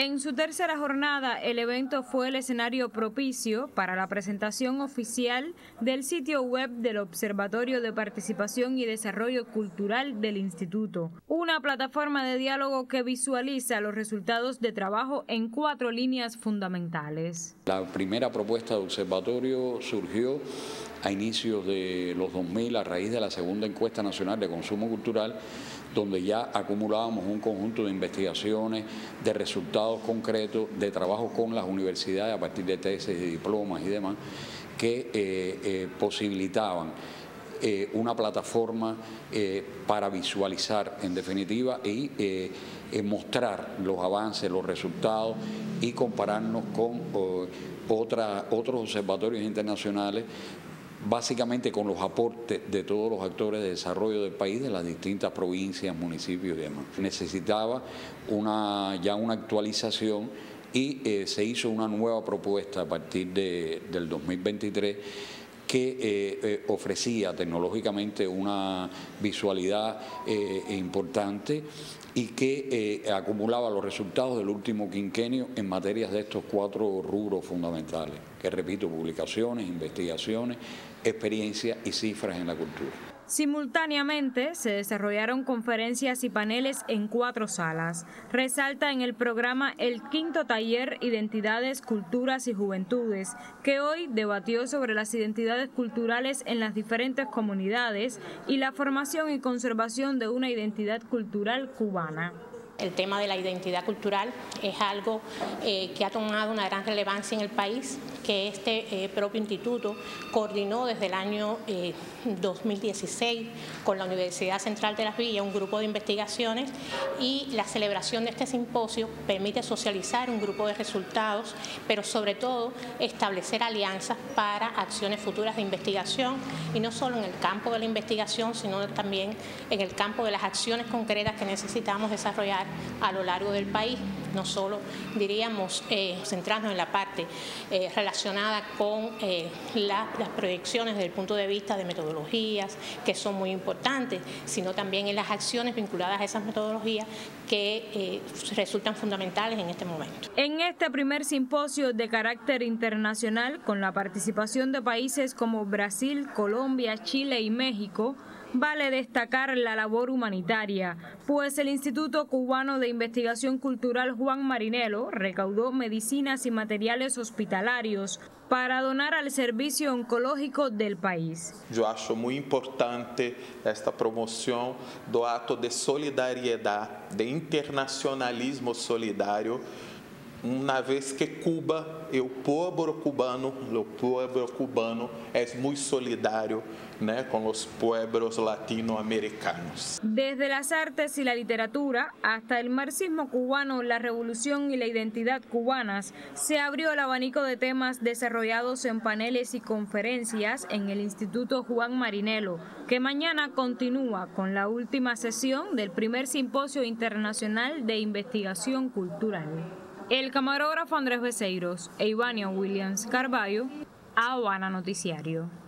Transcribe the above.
En su tercera jornada, el evento fue el escenario propicio para la presentación oficial del sitio web del Observatorio de Participación y Desarrollo Cultural del Instituto, una plataforma de diálogo que visualiza los resultados de trabajo en cuatro líneas fundamentales. La primera propuesta de observatorio surgió a inicios de los 2000 a raíz de la segunda encuesta nacional de consumo cultural, donde ya acumulábamos un conjunto de investigaciones, de resultados concretos, de trabajo con las universidades a partir de tesis, de diplomas y demás, que eh, eh, posibilitaban eh, una plataforma para visualizar en definitiva y mostrar los avances, los resultados y compararnos con otros observatorios internacionales básicamente con los aportes de todos los actores de desarrollo del país, de las distintas provincias, municipios y demás. Necesitaba una, ya una actualización y eh, se hizo una nueva propuesta a partir de, del 2023 que eh, eh, ofrecía tecnológicamente una visualidad importante y que acumulaba los resultados del último quinquenio en materias de estos cuatro rubros fundamentales, que repito, publicaciones, investigaciones, experiencia y cifras en la cultura. Simultáneamente se desarrollaron conferencias y paneles en cuatro salas. Resalta en el programa el quinto taller Identidades, Culturas y Juventudes, que hoy debatió sobre las identidades culturales en las diferentes comunidades y la formación y conservación de una identidad cultural cubana. El tema de la identidad cultural es algo eh, que ha tomado una gran relevancia en el país, que este eh, propio instituto coordinó desde el año 2016 eh, con la Universidad Central de las Villas un grupo de investigaciones y la celebración de este simposio permite socializar un grupo de resultados, pero sobre todo establecer alianzas para acciones futuras de investigación y no solo en el campo de la investigación, sino también en el campo de las acciones concretas que necesitamos desarrollar a lo largo del país, no solo diríamos eh, centrarnos en la parte eh, relacionada con eh, las proyecciones desde el punto de vista de metodologías, que son muy importantes, sino también en las acciones vinculadas a esas metodologías que resultan fundamentales en este momento. En este primer simposio de carácter internacional, con la participación de países como Brasil, Colombia, Chile y México, Vale destacar la labor humanitaria, pues el Instituto Cubano de Investigación Cultural Juan Marinelo recaudó medicinas y materiales hospitalarios para donar al servicio oncológico del país. Yo acho muy importante esta promoción do acto de solidariedad, de internacionalismo solidario, una vez que Cuba, el pueblo cubano, el pueblo cubano es muy solidario con los pueblos latinoamericanos. Desde las artes y la literatura hasta el marxismo cubano, la revolución y la identidad cubanas, se abrió el abanico de temas desarrollados en paneles y conferencias en el Instituto Juan Marinelo, que mañana continúa con la última sesión del primer simposio internacional de investigación cultural. El camarógrafo Andrés Beceiros e Ivania Williams Carballo, Habana Noticiario.